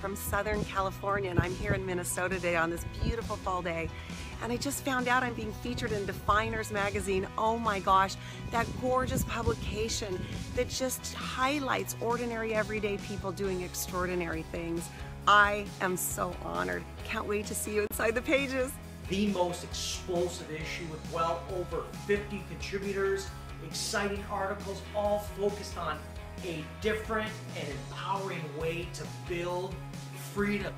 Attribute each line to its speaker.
Speaker 1: from Southern California and I'm here in Minnesota today on this beautiful fall day. And I just found out I'm being featured in Defyeneurs magazine. Oh my gosh, that gorgeous publication that just highlights ordinary everyday people doing extraordinary things. I am so honored. Can't wait to see you inside the pages.
Speaker 2: The most explosive issue with well over 50 contributors, exciting articles, all focused on a different and empowering way to build freedom.